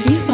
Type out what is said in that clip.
Diva.